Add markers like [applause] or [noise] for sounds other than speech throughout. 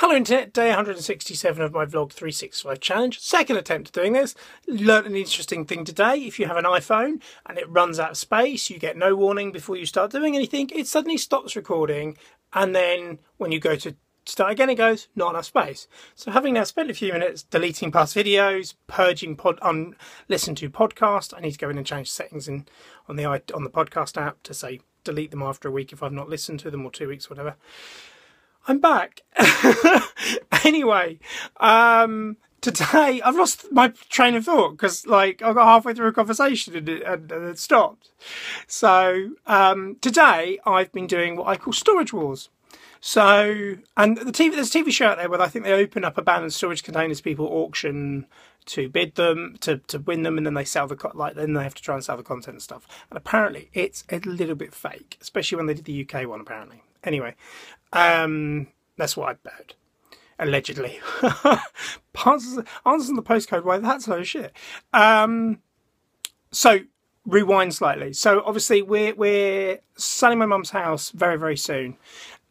Hello Internet, day 167 of my Vlog 365 challenge. Second attempt at doing this. Learned an interesting thing today. If you have an iPhone and it runs out of space, you get no warning before you start doing anything. It suddenly stops recording and then when you go to start again it goes, not enough space. So having now spent a few minutes deleting past videos, purging pod on listen to podcast, I need to go in and change settings in on the on the podcast app to say delete them after a week if I've not listened to them or two weeks, whatever. I'm back. [laughs] anyway, um, today I've lost my train of thought because, like, I got halfway through a conversation and it, and, and it stopped. So um, today I've been doing what I call storage wars. So, and the TV, there's a TV show out there where I think they open up a abandoned storage containers, people auction to bid them, to, to win them, and then they sell the, like, then they have to try and sell the content and stuff. And apparently it's a little bit fake, especially when they did the UK one, apparently. Anyway, um, that's what I've heard. Allegedly. [laughs] answers, answers in the postcode why that's no shit. Um, so rewind slightly. So obviously we're we're selling my mum's house very very soon,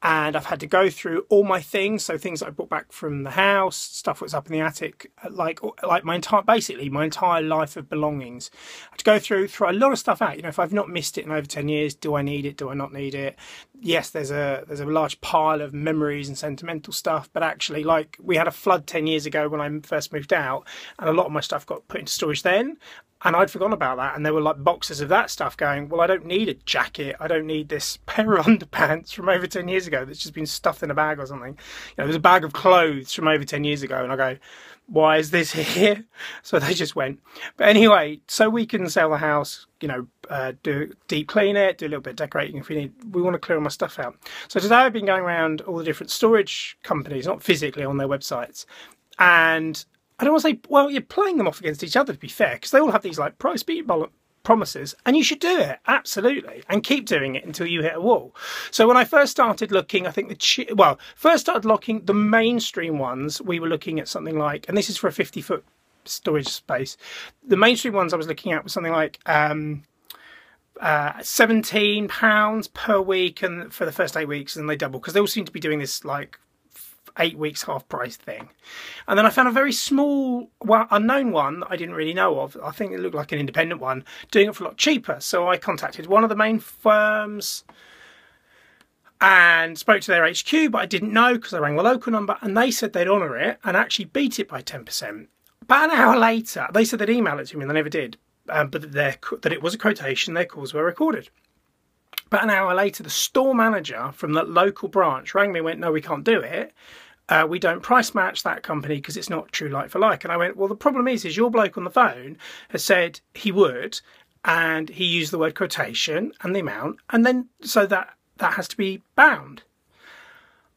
and I've had to go through all my things. So things I brought back from the house, stuff that's up in the attic, uh, like like my entire basically my entire life of belongings. I had to go through throw a lot of stuff out. You know, if I've not missed it in over ten years, do I need it? Do I not need it? Yes, there's a there's a large pile of memories and sentimental stuff, but actually, like we had a flood ten years ago when I first moved out, and a lot of my stuff got put into storage then, and I'd forgotten about that. And there were like boxes of that stuff going, well, I don't need a jacket. I don't need this [laughs] pair of underpants from over 10 years ago that's just been stuffed in a bag or something. You know, there's a bag of clothes from over 10 years ago. And I go, why is this [laughs] here? So they just went. But anyway, so we can sell the house, you know, uh, do deep clean it, do a little bit of decorating if we need. We want to clear all my stuff out. So today I've been going around all the different storage companies, not physically on their websites, and I don't want to say, well, you're playing them off against each other to be fair, because they all have these like price beat promises, and you should do it absolutely, and keep doing it until you hit a wall. So when I first started looking, I think the well, first started looking the mainstream ones. We were looking at something like, and this is for a 50 foot storage space. The mainstream ones I was looking at was something like. Um, uh, 17 pounds per week and for the first eight weeks and they double because they all seem to be doing this like eight weeks half price thing. And then I found a very small, well, unknown one that I didn't really know of. I think it looked like an independent one, doing it for a lot cheaper. So I contacted one of the main firms and spoke to their HQ, but I didn't know because I rang the local number and they said they'd honour it and actually beat it by 10%. About an hour later, they said they'd email it to me and they never did. Um, but that, that it was a quotation, their calls were recorded. About an hour later, the store manager from the local branch rang me and went, No, we can't do it uh, we don't price match that company because it's not true like for like. And I went, well, the problem is, is your bloke on the phone has said he would, and he used the word quotation and the amount, and then so that that has to be bound.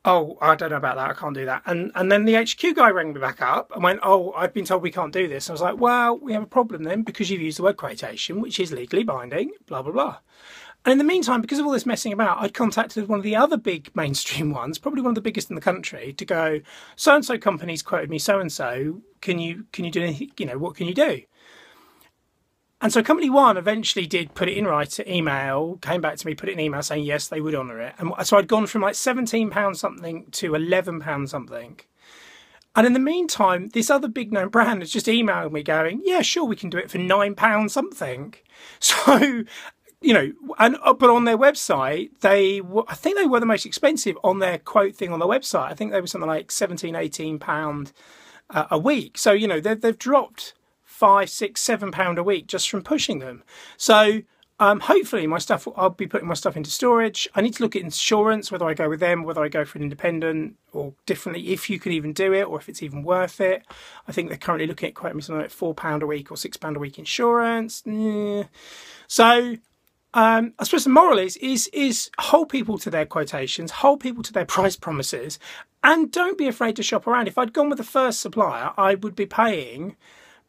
Oh, I don't know about that. I can't do that. And and then the HQ guy rang me back up and went, oh, I've been told we can't do this. And I was like, well, we have a problem then because you've used the word quotation, which is legally binding. Blah blah blah. And in the meantime, because of all this messing about, I'd contacted one of the other big [laughs] mainstream ones, probably one of the biggest in the country, to go, so and so company's quoted me so and so. Can you can you do anything? You know, what can you do? And so company one eventually did put it in writing, email, came back to me, put it in email saying yes, they would honour it. And so I'd gone from like seventeen pounds something to eleven pounds something. And in the meantime, this other big known brand has just emailed me going, yeah, sure, we can do it for nine pounds something. [laughs] So you know, and uh, but on their website, they I think they were the most expensive on their quote thing on the website. I think they were something like 17, 18 pound uh, a week. So you know they've they've dropped five, six, seven pound a week just from pushing them. So um, hopefully my stuff I'll be putting my stuff into storage. I need to look at insurance, whether I go with them, whether I go for an independent or differently, if you can even do it or if it's even worth it. I think they're currently looking at quite something like four pound a week or six pound a week insurance. Yeah. So um, I suppose the moral is is is hold people to their quotations, hold people to their price promises, and don't be afraid to shop around. If I'd gone with the first supplier, I would be paying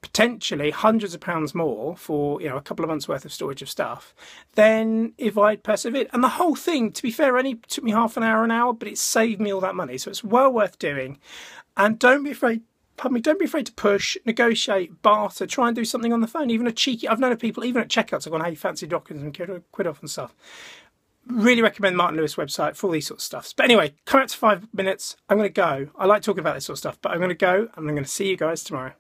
potentially hundreds of pounds more for you know a couple of months worth of storage of stuff than if I'd persevered. And the whole thing, to be fair, only took me half an hour, an hour, but it saved me all that money, so it's well worth doing. And don't be afraid pardon me, don't be afraid to push, negotiate, barter, try and do something on the phone. Even a cheeky, I've known people, even at checkouts, have gone, hey, fancy docking and quid off and stuff. really recommend Martin Lewis website for all these sorts of stuff. But anyway, come out to five minutes. I'm going to go. I like talking about this sort of stuff, but I'm going to go and I'm going to see you guys tomorrow.